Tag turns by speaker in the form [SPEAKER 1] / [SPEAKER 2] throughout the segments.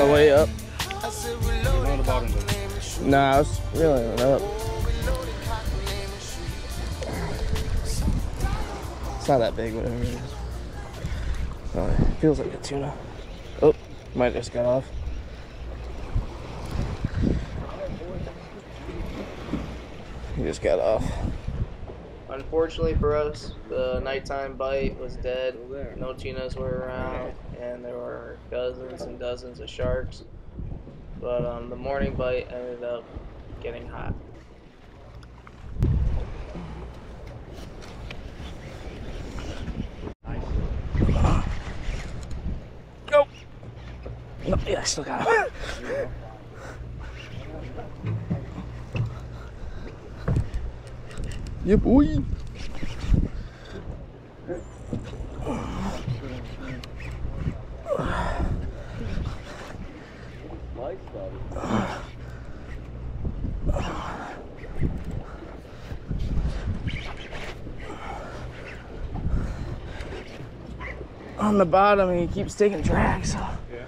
[SPEAKER 1] the way up. Nah, I was reeling up. It's not that big, whatever it is. Oh, it feels like a tuna. Oh, might just got off. He just got off. Unfortunately for us, the nighttime bite was dead. No tunas were around, and there were dozens and dozens of sharks. But um, the morning bite ended up getting hot. Go. No, yeah, I still got him. yeah, boy. On the bottom, and he keeps taking drag, so.
[SPEAKER 2] Yeah.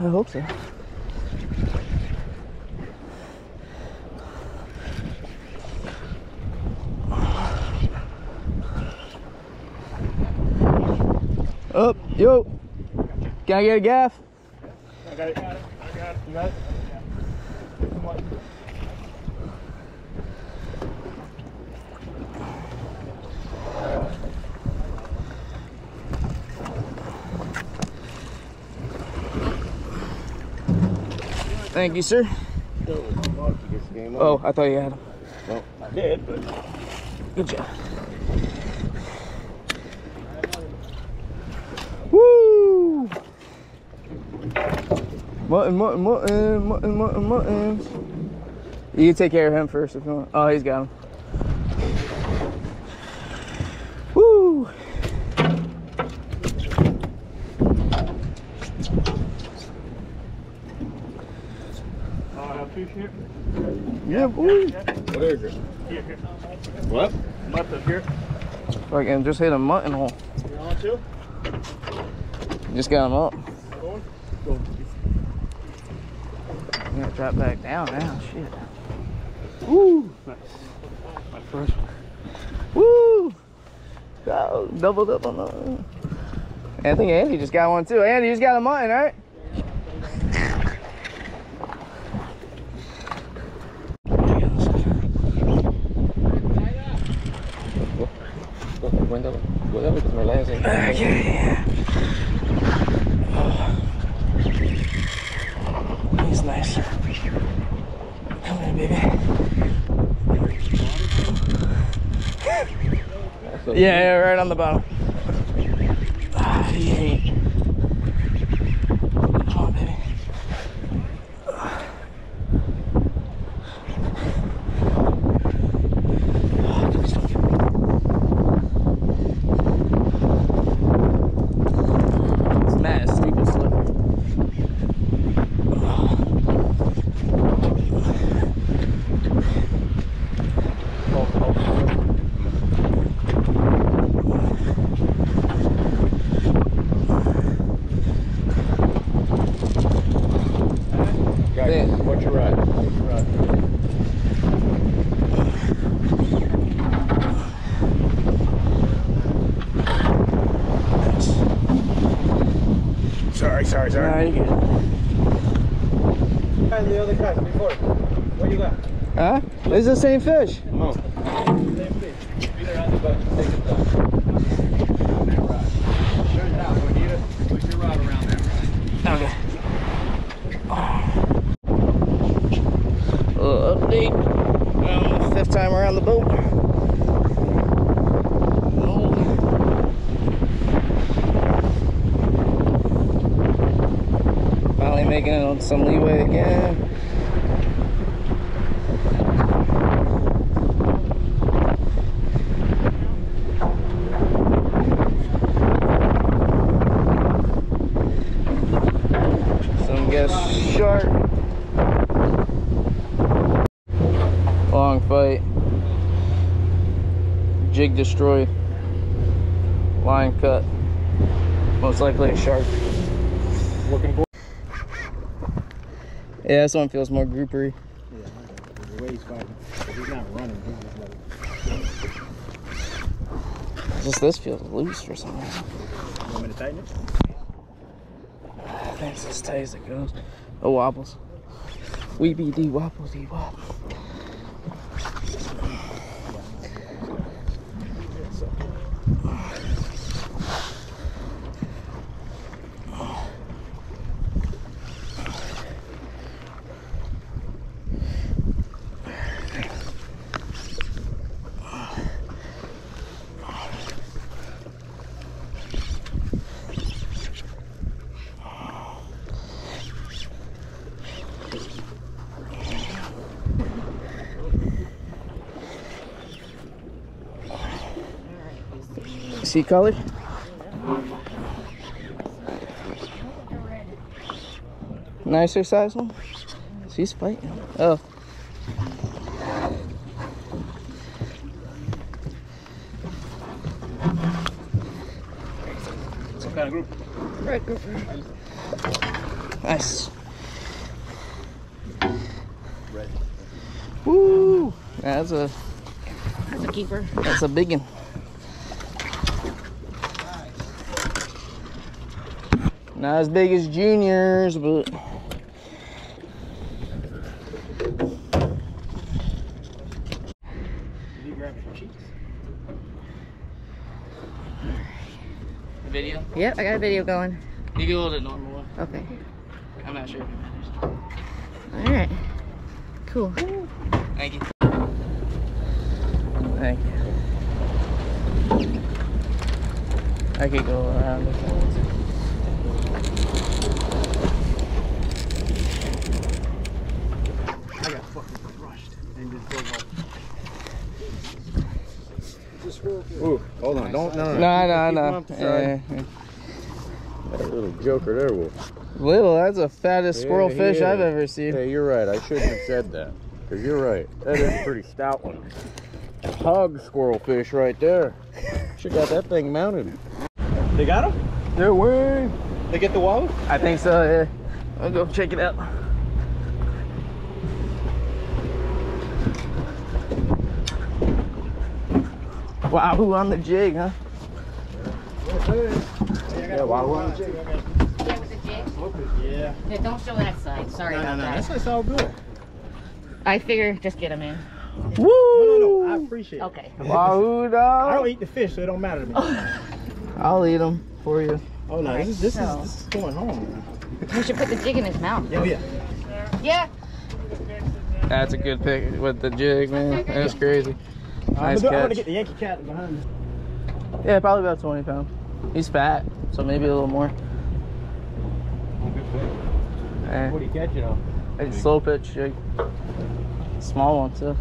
[SPEAKER 1] I hope so. Up, yo. Can I get a gaff?
[SPEAKER 2] I got it. I got it. You got it?
[SPEAKER 1] Thank you, sir. Oh, I thought you had him.
[SPEAKER 2] Well, I did, but
[SPEAKER 1] Good job. Woo! Mutton, mutton, mutton, mutton, mutton, mutton. You can take care of him first if you want. Oh, he's got him. Woo!
[SPEAKER 2] I have fish here.
[SPEAKER 1] Yeah, boy.
[SPEAKER 2] What is it? Here, here. What? Mutton here.
[SPEAKER 1] I can just hit a mutton hole.
[SPEAKER 2] You want to?
[SPEAKER 1] Just got him up.
[SPEAKER 2] Going?
[SPEAKER 1] I'm gonna drop back down now. Shit. Woo!
[SPEAKER 2] Nice. My first one.
[SPEAKER 1] Woo! Oh, doubled up on the. I think Andy just got one too. Andy, just got a mutton, right? Okay. He's nice. Come here, baby. Yeah, yeah, right on the bottom. Ah, he ain't. Come on, baby. Ah, please don't get me. It's mad stupid slippery.
[SPEAKER 2] Guys, what's your rod? What's your rod? Sorry,
[SPEAKER 1] you good.
[SPEAKER 2] And the other before. What you got?
[SPEAKER 1] Huh? It's the same fish.
[SPEAKER 2] No. Same fish. Either on the boat. Take it down. On that rod. Turn it out. We need it. Put your rod around that rod.
[SPEAKER 1] Okay. Little update. Um, fifth time around the boat. Oh. Making it on some leeway again. Some guess shark. Long fight. Jig destroyed. Line cut. Most likely a shark.
[SPEAKER 2] looking for.
[SPEAKER 1] Yeah, this one feels more groupery.
[SPEAKER 2] Yeah, the way he's fighting. He's not running. He's just like,
[SPEAKER 1] Just this feels loose for some reason.
[SPEAKER 2] you want me to tighten it?
[SPEAKER 1] I think it's as tight as it goes. It wobbles. We be dee wobble dee wobble. See color? Nicer size one? She's fighting. Oh.
[SPEAKER 2] Some kind of group.
[SPEAKER 3] Red grouper.
[SPEAKER 1] Nice.
[SPEAKER 2] Red.
[SPEAKER 1] Woo! That's a
[SPEAKER 3] That's a keeper.
[SPEAKER 1] that's a big one. Not as big as juniors, but
[SPEAKER 2] Did he grab your cheeks?
[SPEAKER 1] video.
[SPEAKER 3] Yep, I got a video going.
[SPEAKER 1] You can hold it normal.
[SPEAKER 3] Okay.
[SPEAKER 1] I'm not sure if it matters.
[SPEAKER 3] All right. Cool.
[SPEAKER 1] Thank you. Thank you. I could go around if I want to.
[SPEAKER 2] I got fucking crushed and just drove off. Ooh, hold on. Don't, no, no.
[SPEAKER 1] No, no,
[SPEAKER 2] Keep him
[SPEAKER 1] no.
[SPEAKER 2] up eh, the side.
[SPEAKER 1] Yeah.
[SPEAKER 4] That little joker there, Wolf.
[SPEAKER 1] Little, that's the fattest squirrel
[SPEAKER 4] Yeah, he
[SPEAKER 1] fish I've ever seen.
[SPEAKER 4] Yeah, you're right. I shouldn't have said that. Because you're right. That is a pretty stout one. Hug squirrel fish right there. Should got that thing mounted.
[SPEAKER 2] They got him?
[SPEAKER 1] They're way.
[SPEAKER 2] They get the wallet?
[SPEAKER 1] I think so, yeah. I'll go check it out. Wow, who on the jig, huh?
[SPEAKER 2] Yeah, wow. wow.
[SPEAKER 3] Yeah, with the jig.
[SPEAKER 2] Yeah.
[SPEAKER 3] Yeah, don't show that side. Sorry
[SPEAKER 2] No, no,
[SPEAKER 3] about
[SPEAKER 2] no.
[SPEAKER 3] that.
[SPEAKER 2] That's, that's all good.
[SPEAKER 3] I figure just get him in.
[SPEAKER 1] Woo!
[SPEAKER 2] No, no, no. I appreciate it.
[SPEAKER 3] Okay.
[SPEAKER 1] Wahoo,
[SPEAKER 2] I don't eat the fish, so it don't matter to me.
[SPEAKER 1] I'll eat them for you.
[SPEAKER 2] Oh no, this is this
[SPEAKER 3] So-
[SPEAKER 2] is this is going home.
[SPEAKER 3] We should put the jig in his mouth.
[SPEAKER 2] Oh yeah.
[SPEAKER 3] Yeah.
[SPEAKER 1] That's a good pick with the jig, man. That's crazy. Nice
[SPEAKER 2] I'm, gonna, I'm gonna get the Yankee cat behind me.
[SPEAKER 1] Yeah, probably about 20 pounds. He's fat, so maybe a little more. Eh,
[SPEAKER 2] What are you catching on?
[SPEAKER 1] it's slow pitch jig. Small one, too.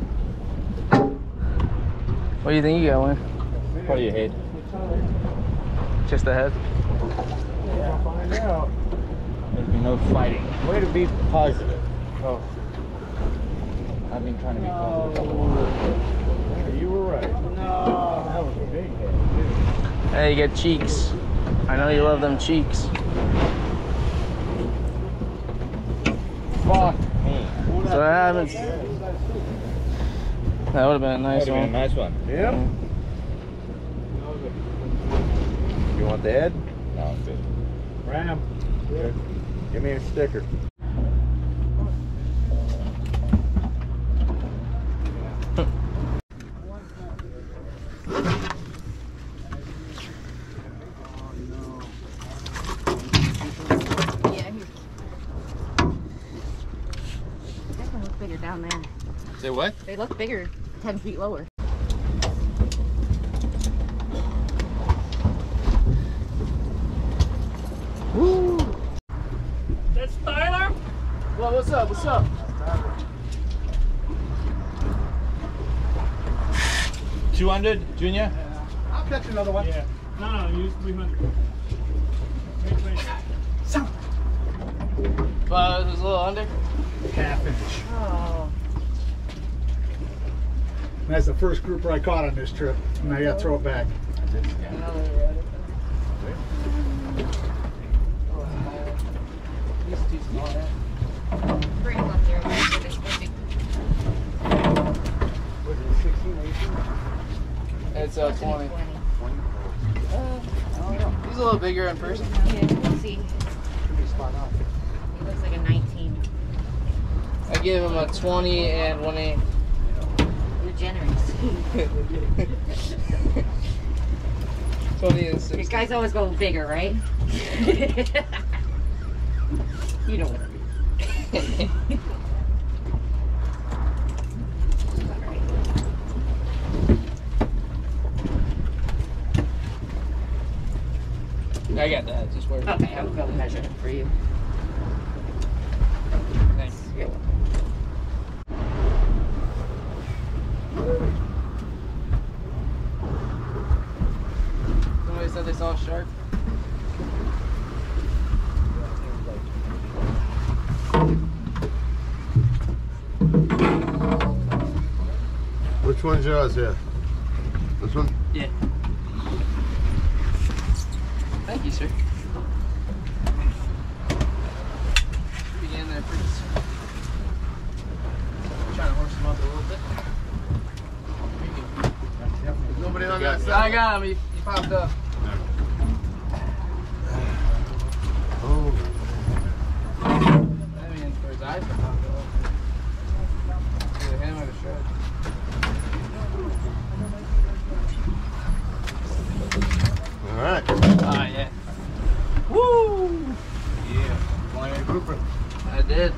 [SPEAKER 1] What do you think you got, Wayne?
[SPEAKER 4] What do you hate?
[SPEAKER 1] Just a head?
[SPEAKER 2] Yeah, find out.
[SPEAKER 4] There's been no fighting. Way to be positive. Oh. I've been trying to be positive.
[SPEAKER 2] Yeah, you were right. No, that was a big head.
[SPEAKER 1] Hey, you got cheeks. I know you love them cheeks.
[SPEAKER 4] Fuck me.
[SPEAKER 1] So what happens? That would have been a nice
[SPEAKER 4] That would've been a
[SPEAKER 1] one.
[SPEAKER 4] nice one.
[SPEAKER 2] Yep.
[SPEAKER 4] You want the head? No, I'm good.
[SPEAKER 2] Ram.
[SPEAKER 4] Here, Give me a sticker.
[SPEAKER 3] Yeah. He's... Definitely look bigger down there.
[SPEAKER 1] Say what?
[SPEAKER 3] They look bigger 10 feet lower.
[SPEAKER 1] Woo!
[SPEAKER 2] That's Tyler.
[SPEAKER 1] Well, what's up? What's up?
[SPEAKER 4] Two hundred, Junior. Yeah.
[SPEAKER 2] I'll catch another one. Yeah. No, no, use 300. Wait, wait.
[SPEAKER 1] Well, it was a little under.
[SPEAKER 2] Half inch.
[SPEAKER 3] Oh.
[SPEAKER 2] That's the first grouper I caught on this trip. And I got to throw it back. He's too
[SPEAKER 3] Bring him there. It's supposed
[SPEAKER 2] Was it 16, 18?
[SPEAKER 1] It's uh, 20.
[SPEAKER 2] 20?
[SPEAKER 3] Uh,
[SPEAKER 2] I don't know.
[SPEAKER 1] He's a little bigger in person.
[SPEAKER 3] yeah, we'll see.
[SPEAKER 2] Should be spot on.
[SPEAKER 3] He looks like a 19.
[SPEAKER 1] I give him a 20 and 1 8.
[SPEAKER 3] You're generous.
[SPEAKER 1] 20 and
[SPEAKER 3] You
[SPEAKER 1] 6.
[SPEAKER 3] guys always go bigger, right? you know what I mean.
[SPEAKER 1] I got that. Just work.
[SPEAKER 3] Okay, I'll go measure it for you.
[SPEAKER 1] Thanks. Somebody said they saw a shark.
[SPEAKER 5] Which one's yours here? This one? Yeah.
[SPEAKER 1] Thank you, sir. Should be in there pretty soon. Trying to horse him up a little bit.
[SPEAKER 5] Nobody on that
[SPEAKER 1] I got him. He, he popped up.
[SPEAKER 5] Oh,
[SPEAKER 1] I mean, for his eyes to pop up. Either him or the.
[SPEAKER 5] all right.
[SPEAKER 1] Ah, yeah. Woo!
[SPEAKER 5] Yeah. Flying grouper.
[SPEAKER 1] Did.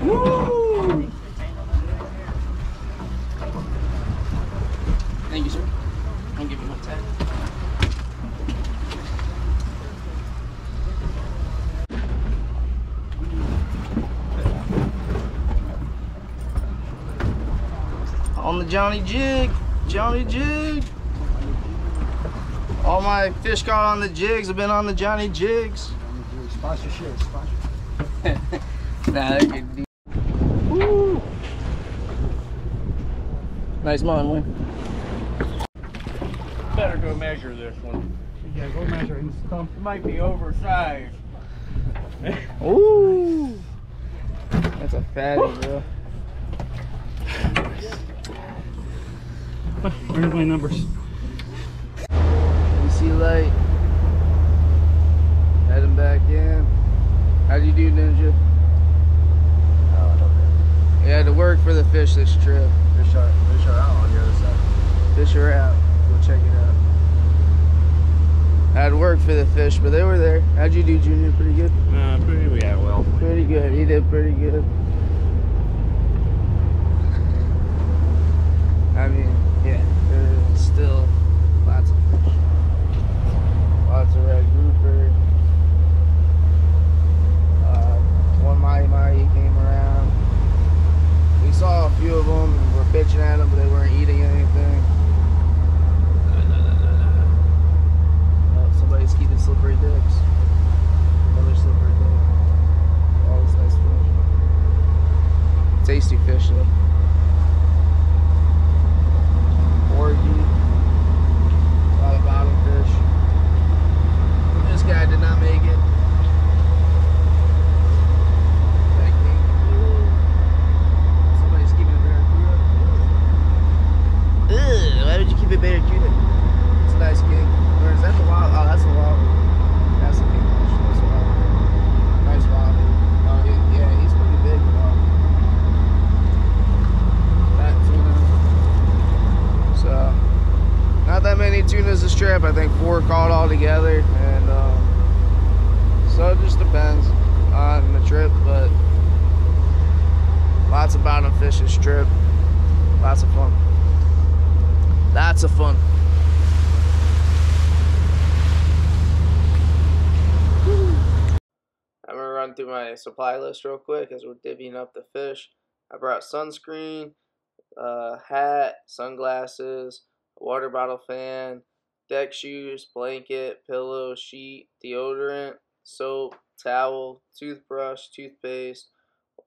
[SPEAKER 1] Woo! Thank you, sir. I'll give you one tap. On the Johnny Jig. Johnny Jig. All my fish caught on the jigs have been on the Johnny Jigs.
[SPEAKER 2] Sponsorship, sponsorship.
[SPEAKER 1] Nah, they're good. Woo! Nice mine, Wayne.
[SPEAKER 4] Better go measure this one.
[SPEAKER 2] Yeah, go measure him. Come.
[SPEAKER 4] It might be oversized.
[SPEAKER 1] Ooh! That's a fatty, bro.
[SPEAKER 2] Where's my numbers?
[SPEAKER 1] You see light. Heading back in. How do you do, Ninja? You had to work for the fish this trip.
[SPEAKER 5] Fish are, fish are out on the other side.
[SPEAKER 1] Fish are out. Go check it out. I had to work for the fish, but they were there. How'd you do, Junior? Pretty good?
[SPEAKER 4] Uh, pretty, yeah, well.
[SPEAKER 1] Pretty good. He did pretty good. I mean, yeah, there's still lots of fish. Lots of red grouper. Uh, one mahi mahi came around. We saw a few of them and were bitching at them, but they weren't eating anything. Oh, somebody's keeping slippery dicks. Another slippery dick. All this nice fish. Tasty fish though. Orgy. A lot of bottom fish. This guy did not make it. That king. Somebody's keeping a barracuda. Ugh, why would you keep a barracuda? It's a nice king. Or is that the wild? Oh, that's the wild. That's the kingfish. That's the wild. Nice wild. Oh, he- yeah, he's pretty big. Wow. That tuna. So, not that many tunas this trip. I think four caught all together, and um, so it just depends on the trip. But lots this trip. Lots of fun. Lots of fun. I'm gonna run through my supply list real quick as we're divvying up the fish. I brought sunscreen, uh, hat, sunglasses, water bottle fan, deck shoes, blanket, pillow, sheet, deodorant, soap, towel, toothbrush, toothpaste,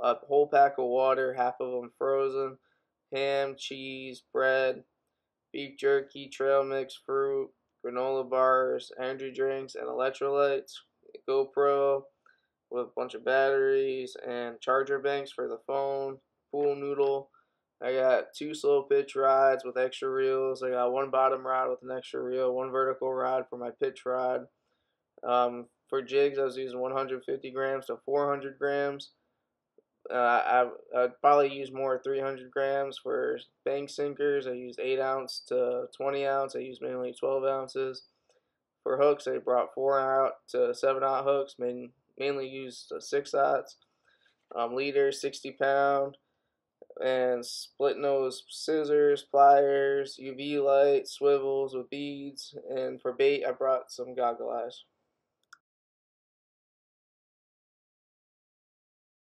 [SPEAKER 1] a whole pack of water, half of them frozen, ham, cheese, bread, beef jerky, trail mix, fruit, granola bars, energy drinks, and electrolytes. GoPro with a bunch of batteries and charger banks for the phone. Pool noodle. I got two slow pitch rods with extra reels. I got one bottom rod with an extra reel, one vertical rod for my pitch rod. Um, for jigs, I was using 150 grams to 400 grams. Uh, I, I'd probably use more 300 grams for bank sinkers. I use 8 ounce to 20 ounce. I use mainly 12 ounces. For hooks, I brought 4 ought to 7 ought hooks, main, mainly used 6 oughts. Um, leader, 60 pound and split nose scissors, pliers, UV light, swivels with beads, and for bait I brought some goggle eyes.